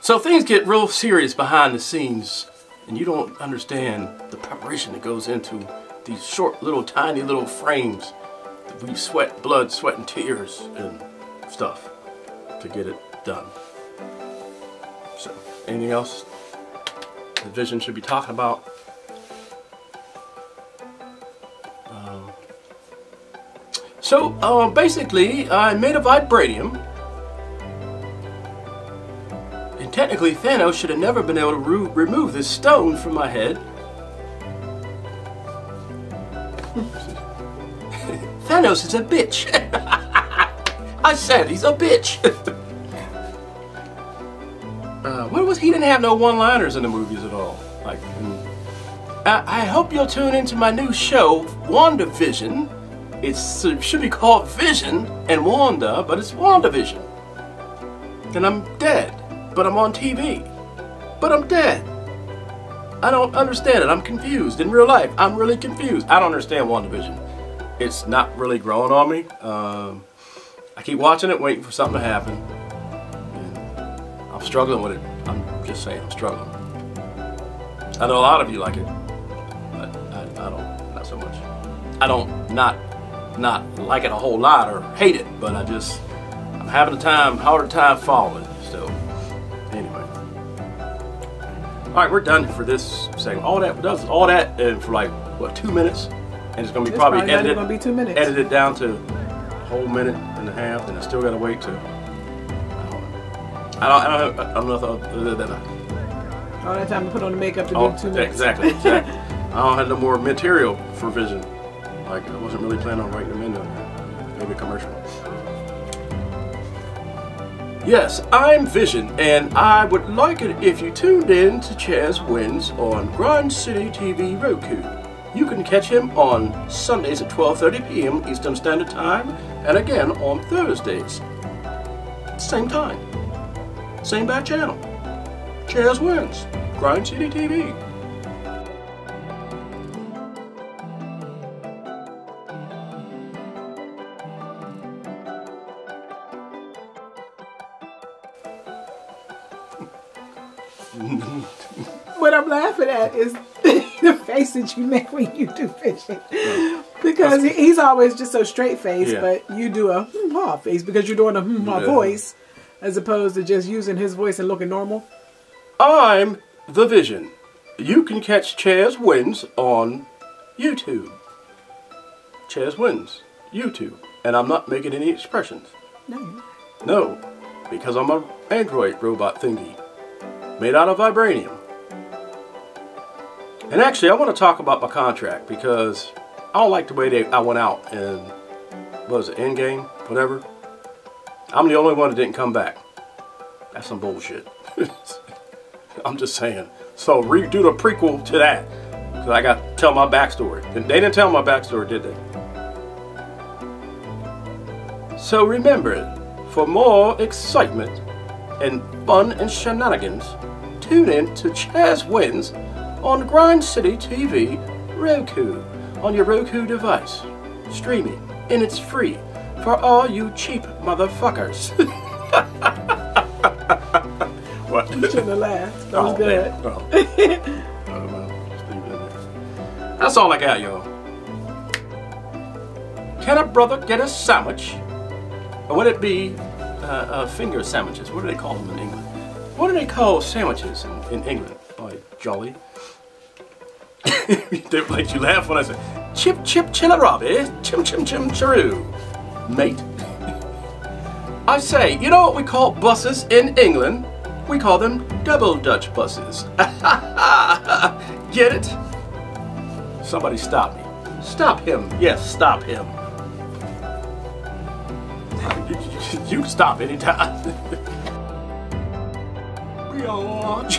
So things get real serious behind the scenes and you don't understand the preparation that goes into these short little tiny little frames that we sweat blood, sweat and tears and stuff to get it done. So anything else the vision should be talking about? Um, so uh, basically I made a vibranium technically Thanos should have never been able to re remove this stone from my head. Thanos is a bitch. I said he's a bitch. uh, what was he didn't have no one-liners in the movies at all. Like, I, I, hope you'll tune into my new show, WandaVision. It's, it should be called Vision and Wanda, but it's WandaVision. And I'm dead but I'm on TV. But I'm dead. I don't understand it. I'm confused. In real life, I'm really confused. I don't understand WandaVision. It's not really growing on me. Um, I keep watching it, waiting for something to happen. And I'm struggling with it. I'm just saying, I'm struggling. I know a lot of you like it, but I, I don't, not so much. I don't not not like it a whole lot or hate it, but I just I'm having a time, harder time following. All right, we're done for this segment. All that does all that and for like what two minutes, and it's gonna be it's probably, probably edited. Gonna be two minutes. Edited down to a whole minute and a half, and I still gotta wait to. I don't. I don't. I don't know. If I'll, uh, all that time to put on the makeup to oh, do two minutes. Exactly. Exactly. I don't have no more material for Vision. Like I wasn't really planning on writing them into maybe a commercial. Yes, I'm Vision, and I would like it if you tuned in to Chazzwins on Grind City TV Roku. You can catch him on Sundays at 12.30 p.m. Eastern Standard Time, and again on Thursdays. Same time. Same bad channel. Chazzwins. Grind City TV. what I'm laughing at is the face that you make when you do Vision. Because he's always just so straight faced, yeah. but you do a hmm ha face because you're doing a hmm ha yeah. voice as opposed to just using his voice and looking normal. I'm the Vision. You can catch Chazzwins on YouTube. Chazzwins, YouTube. And I'm not making any expressions. No. No, because I'm an android robot thingy made out of vibranium. And actually, I want to talk about my contract because I don't like the way they I went out and was it, Endgame, whatever. I'm the only one that didn't come back. That's some bullshit. I'm just saying. So redo the prequel to that because I got to tell my backstory. And they didn't tell my backstory, did they? So remember, for more excitement and fun and shenanigans, tune in to Chazzwins on Grind City TV Roku on your Roku device. Streaming, and it's free for all you cheap motherfuckers. what? You shouldn't have laughed. That was oh, good. Oh. oh, That's all I got, y'all. Can a brother get a sandwich? Or would it be uh, uh, finger sandwiches? What do they call them in England? What do they call sandwiches in, in England? By Jolly. they like you laugh when I say chip chip chillarabi, chim chim chim chiroo, mate. I say, you know what we call buses in England? We call them double Dutch buses. Get it? Somebody stop me. Stop him. Yes, stop him. You, you stop anytime. we are